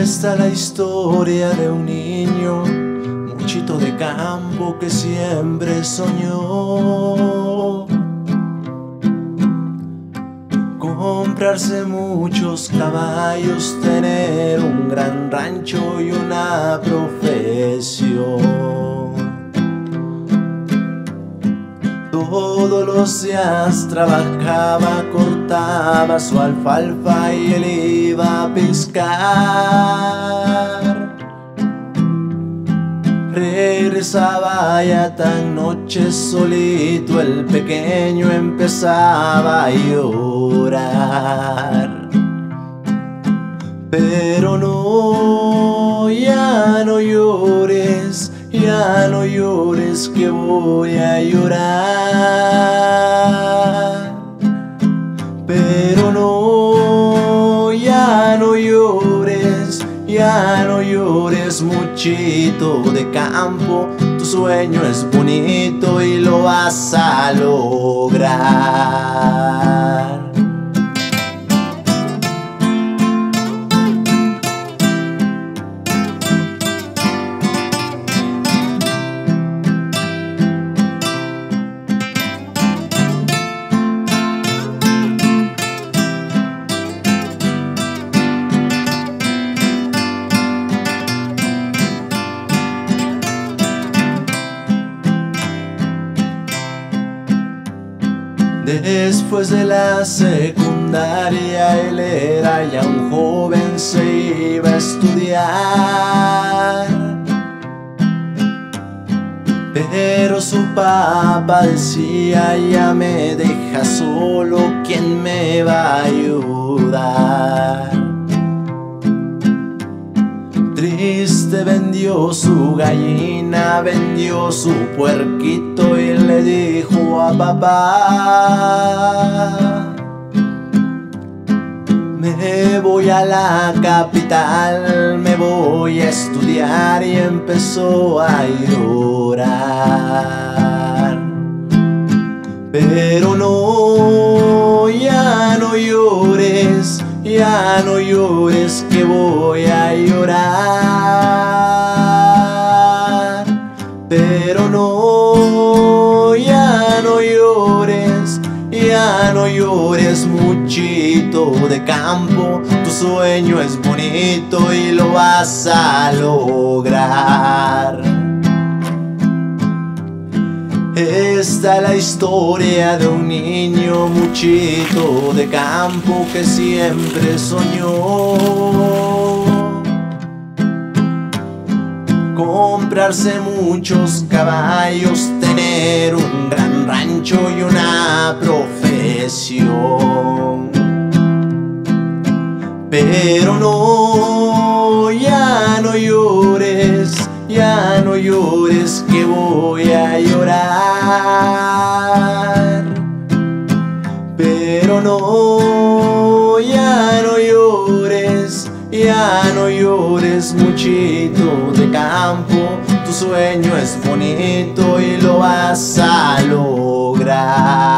Esta es la historia de un niño, muchito de campo que siempre soñó. Comprarse muchos caballos, tener un gran rancho y una profesión. Todos los días trabajaba, cortaba su alfalfa y él a pescar. Regresaba ya tan noche solito, el pequeño empezaba a llorar. Pero no, ya no llores ya no llores que voy a llorar. Llores muchito de campo. Tu sueño es bonito y lo vas a lograr. Después de la secundaria él era ya un joven, se iba a estudiar. Pero su papá decía, ya me deja solo, ¿quién me va a ayudar? Triste vendió su gallina, vendió su puerquito y le dijo a papá Me voy a la capital, me voy a estudiar y empezó a llorar. Pero no, ya no llores ya no llores que voy a llorar. Pero no, ya no llores, ya no llores muchito de campo. Tu sueño es bonito y lo vas a lograr. Esta es la historia de un niño muchito de campo que siempre soñó comprarse muchos caballos, tener un gran rancho y una profesión. Pero no, ya no llores, ya no llores Pero no, ya no llores, ya no llores muchito de campo. Tu sueño es bonito y lo vas a lograr.